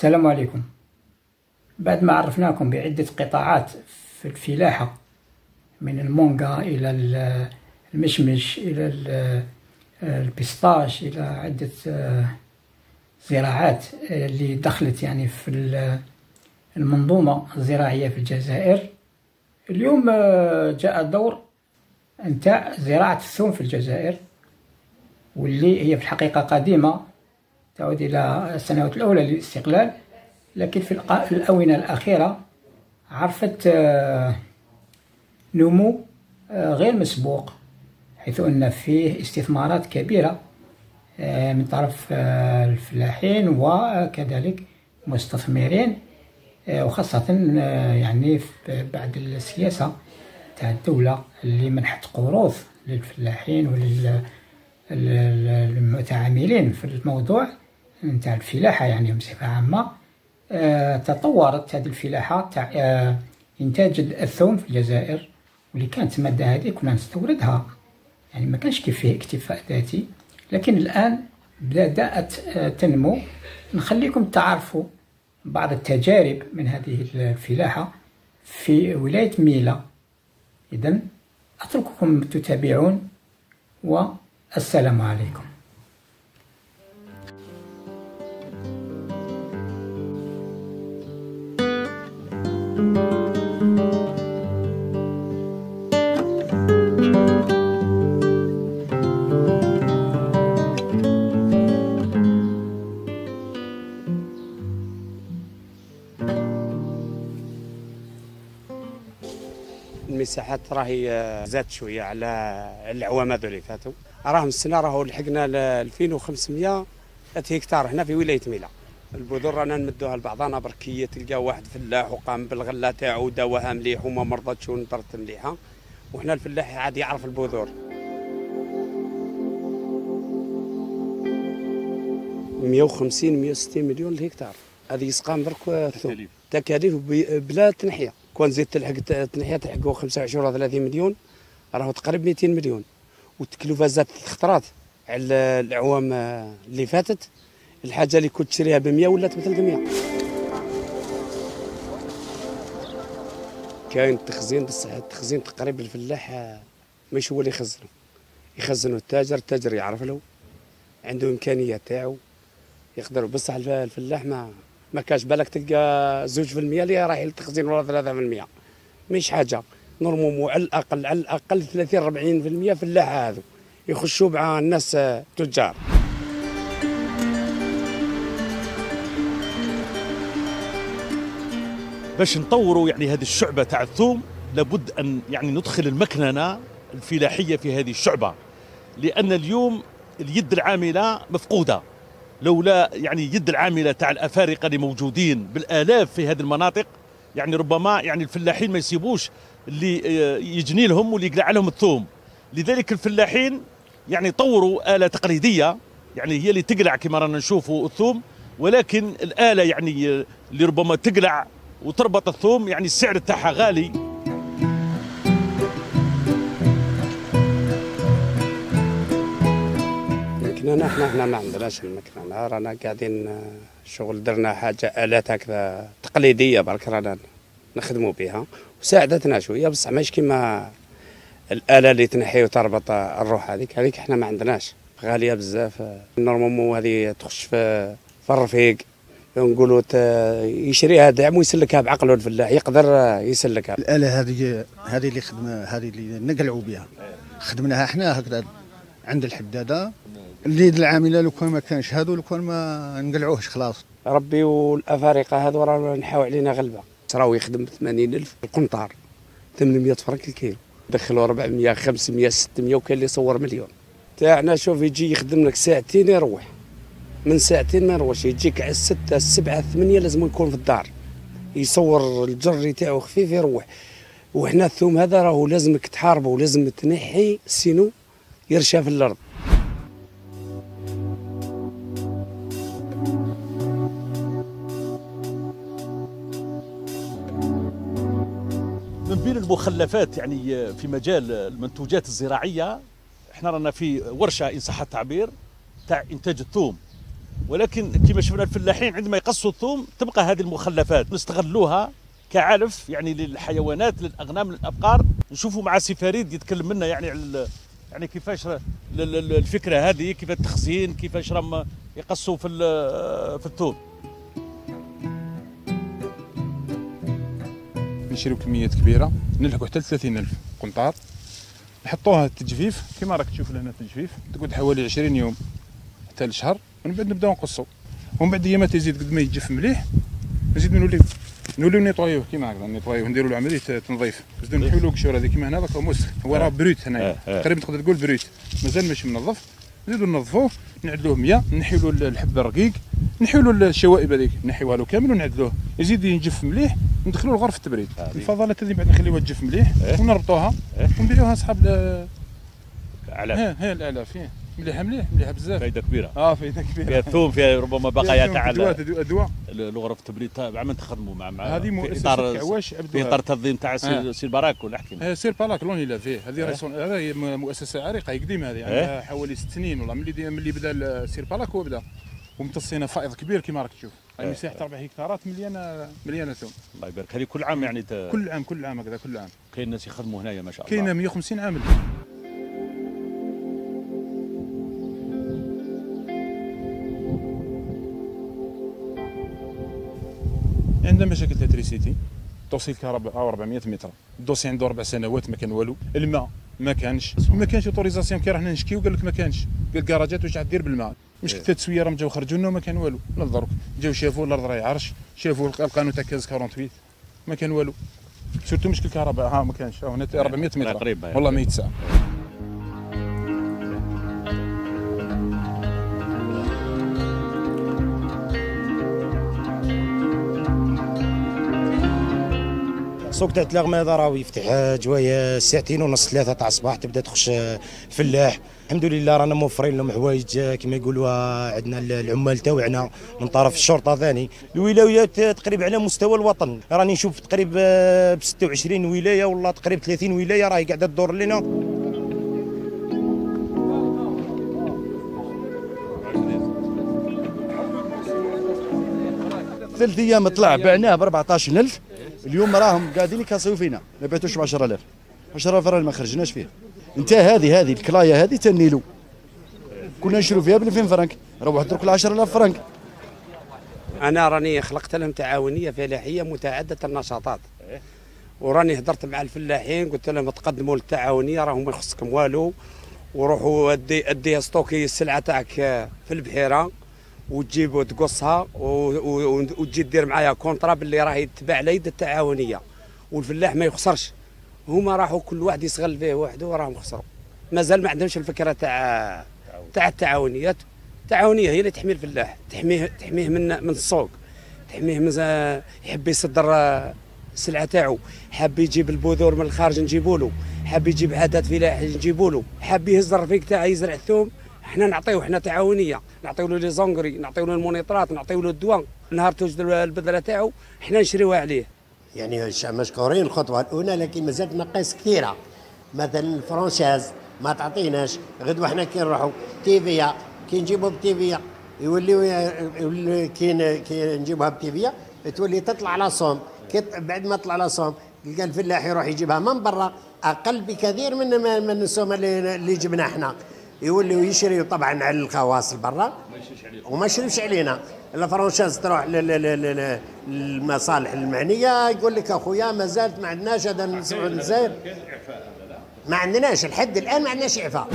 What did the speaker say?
السلام عليكم. بعد ما عرفناكم بعدة قطاعات في الفلاحة من المونغا إلى ال- المشمش إلى ال- البيستاش إلى عدة آه، زراعات آه، اللي دخلت يعني في ال- المنظومة الزراعية في الجزائر. اليوم آه، جاء الدور نتاع زراعة الثوم في الجزائر واللي هي في الحقيقة قديمة. تعود إلى السنوات الأولى للاستقلال لكن في الآونة الأخيرة عرفت آه، نمو آه، غير مسبوق حيث أن فيه استثمارات كبيرة آه، من طرف الفلاحين وكذلك مستثمرين وخاصة يعني بعد السياسة تاع الدولة اللي منحت قروض للفلاحين وللمتعاملين في الموضوع. نتاع الفلاحة يعني بصفة عامة آه، تطورت هذه الفلاحة تاع آه، إنتاج الثوم في الجزائر واللي كانت المادة هذه كنا نستوردها. يعني ما كانش كيف فيه اكتفاء ذاتي. لكن الآن بدأت آه، تنمو. نخليكم تعرفوا بعض التجارب من هذه الفلاحة في ولاية ميلا إذا أترككم تتابعون والسلام عليكم. المساحات راهي آه، زادت شوية على العوام هذو اللي فاتوا. راهم السنة راهو لحقنا ل 2500 هكتار هنا في ولاية ميلا البذور رانا نمدوها لبعضنا بركية تلقى واحد فلاح وقام بالغله تاعو دواها مليح وما مرضتش ونطرت مليحة. وحنا الفلاح عاد يعرف البذور. 150 160 مليون الهكتار هذه يسقام درك تكاليف. بي- بلا تنحية. كون زدت تلحق ت- تنحية تلحقوا 25 ولا 30 مليون راهو تقريبا 200 مليون. والتكلفة زادت ثلاث خطرات على الأعوام آه، اللي فاتت. الحاجة اللي كنت تشريها ب 100 ولات ب 300 كاين التخزين بصح التخزين تقريبا الفلاح آه، مش هو اللي يخزنه. يخزنه التاجر التاجر يعرف له عنده امكانيات تاعو يقدر بصح الف- الفلاح ما ما كاش بالك تلقى زوج في المية اللي رايح للتخزين ولا ثلاثة في المية. مش حاجة. نورمومو على الأقل على الأقل 30 40 في المية فلاحة هذو. يخشوا مع الناس تجار. باش نطوروا يعني هذه الشعبة تاع الثوم لابد أن يعني ندخل المكننة الفلاحية في هذه الشعبة. لأن اليوم اليد العاملة مفقودة. لولا يعني يد العاملة تاع الأفارقة اللي موجودين بالآلاف في هذه المناطق يعني ربما يعني الفلاحين ما يسيبوش اللي آه، يجني لهم واللي يقلع لهم الثوم. لذلك الفلاحين يعني طوروا آلة تقليدية يعني هي اللي تقلع كما رانا نشوفوا الثوم ولكن الآلة يعني آه، اللي ربما تقلع وتربط الثوم يعني السعر تاعها غالي. المكننة إحنا إحنا ما عندناش المكننة رانا قاعدين آه، شغل درنا حاجة آلات هكذا تقليدية برك رانا نخدموا بها وساعدتنا شوية بصح ماهيش كيما الآلة اللي تنحي وتربط الروح هذيك. هذيك إحنا ما عندناش. غالية بزاف آه، نورمالمون هذه تخش في في الرفيق نقولوا يشريها دعم ويسلكها بعقله الفلاح. يقدر آه، يسلكها. الآلة هذه هذه اللي خدمة هذه اللي نقلعوا بها خدمناها إحنا هكذا عند الحدادة. اليد العاملة لو كان ما كانش هذو لو كان ما نقلعوهش خلاص. ربي والأفارقة هذو راه نحاو علينا غلبة. راهو يخدم ب 80000 القنطار 800 فرنك الكيلو. دخلوا 400 500 600 وكاين اللي يصور مليون. تاعنا شوف يجي يخدم لك ساعتين يروح. من ساعتين ما يروحش يجيك على الستة السبعة الثمانية لازم يكون في الدار. يصور الجري تاعو خفيف يروح. وحنا الثوم هذا راهو لازمك تحاربه ولازم تنحي سينو يرشى في الأرض. من بين المخلفات يعني في مجال المنتوجات الزراعية إحنا رانا في ورشة ان صح التعبير تاع إنتاج الثوم. ولكن كما شفنا الفلاحين عندما يقصوا الثوم تبقى هذه المخلفات نستغلوها كعلف يعني للحيوانات للأغنام للأبقار. نشوفوا مع سي فريد يتكلم لنا يعني على يعني كيفاش الفكرة هذه كيف التخزين كيفاش راهم يقصوا في في الثوم. نشريو كميات كبيرة. نلحقوا حتى 30000 قنطار. نحطوها التجفيف. كما راك تشوف لهنا التجفيف. تقعد حوالي 20 يوم حتى لشهر. ومن بعد نبداو نقصو. ومن بعد ايامات يزيد قد ما يتجف مليح. نزيد نوليو نوليو نيطويوه كيما هكذا نيطويوه نديروا له عمليه تنظيف. نزيدو نحيو له القشور هذه؟ كيما هنا هذاك موس هو راه brut هنايا. تقريبا تقدر تقول brut مازال ماشي منظف. نزيدو ننظفوه. نعدلوه مياه. نحيو له الحب الرقيق. نحيو له الشوائب هذيك. نحيوها له كامل ونعدلوه. يزيد ينجف مليح. ندخلوه لغرفه التبريد. الفضلات هذه بعد نخليوها تجف مليح إيه؟ ونربطوها إيه؟ ونبيعوها أصحاب الأعلاف. ها ها الأعلاف مليحة مليح مليحة بزاف. فائده كبيرة. آه فائده كبيرة. فيها الثوم فيها ربما بقايا تاع ادوات ادواء الغرف التبريد من تخدموا مع مع هذه مؤسسه كعواش في إطار التنظيم تاع سير, سير باراك ولا احكي سير باراك لون لا فيه. هذه آه؟ هذه مؤسسة عريقة قديمة هذه. عندها آه؟ حوالي ست سنين والله. ملي ملي بدأ سير باراك هو بدأ. ومتصينا فائض كبير كما راك تشوف. يعني مساحه أربع هكتارات مليانه مليانه ثوم الله يبارك. هذه كل عام يعني كل عام كل عام هكذا كل عام. كاين ناس يخدموا هنايا ما شاء الله. كاين 150 عامل عندنا مشاكل électricité توصيل كهرباء 400 متر. ال dossier عنده أربع سنوات ما كان والو. الماء ما كانش. ما كانش autorisation كي رحنا نشكيو قال لك ما كانش. قال فوراجات واش دير بالماء. مش ثلاث إيه. سويه راهم جاو خرجوا لنا وما كان والو. لا درك جاو شافوا الأرض راهي عرش شافوا القانون تاع كاز 48 ما كان والو. سورتو مشكل كهرباء ها ما كانش. هنا 400 متر. والله ما يتسع السوق تاع التلاغماضه راه يفتح جوايا ساعتين ونص ثلاثة تاع الصباح تبدا تخش الفلاح الحمد لله رانا موفرين لهم حوايج كما يقولوا عندنا العمال تاوعنا من طرف الشرطة ثاني. الولايات تقريبا على مستوى الوطن. راني نشوف تقريبا ب 26 ولاية والله تقريبا 30 ولاية راهي قاعدة تدور لنا. ثلاث أيام طلع بعناه ب 14000 اليوم راهم قاعدين يكاسيو فينا. ما بعتوش ب 10000 10000 راه ما خرجناش فيه. انت هذه هذه الكلاية هذه تنيلو كنا نشرو فيها ب 2000 فرنك روح درك 10000 فرنك أنا راني خلقت لهم تعاونية فلاحية متعددة النشاطات. وراني هضرت مع الفلاحين قلت لهم تقدموا للتعاونية راهم ما يخصكم والو. وروحوا ادي أديها stocker السلعة تاعك في البحيرة. وتجيب وتقصها وتجي دير معايا contrat باللي راهي تباع على يد التعاونيه والفلاح ما يخسرش. هما راحوا كل واحد يستغل فيه وحده وراهم خسروا. مازال ما عندهمش الفكرة تاع تاع التعاونيات. التعاونية هي اللي تحمي الفلاح. تحميه تحميه من من السوق. تحميه من يحب يصدر السلعه تاعو. حاب يجيب البذور من الخارج نجيبوا له حاب يجيب عادات فلاحي نجيبوا له حاب يهز الرفيق تاعه يزرع الثوم. إحنا نعطيوه إحنا تعاونية نعطيو له لي زونغري نعطيو له المونيطرات نعطيو له الدواء نهار توجد البذره تاعو إحنا نشريوها عليه. يعني مشكورين الخطوة الأولى لكن مازالت نقاص كثيرة. مثلا ال franchise ما تعطيناش غدوة إحنا كي نروحوا TVA كي نجيبوا ب TVA يوليو يولي كي كي نجيبوها ب TVA تولي تطلع على صوم. بعد ما تطلع على صوم تلقى الفلاح يروح يجيبها من برا أقل بكثير من من السوم اللي, اللي جبنا إحنا يوليوا يشريوا طبعا على الخواص برا. وما يشريوش علينا. ال franchise تروح للمصالح المعنية يقول لك أخويا ما زالت ما عندناش هذا نسعود نزاير ما عندناش لحد الآن ما عندناش إعفاء.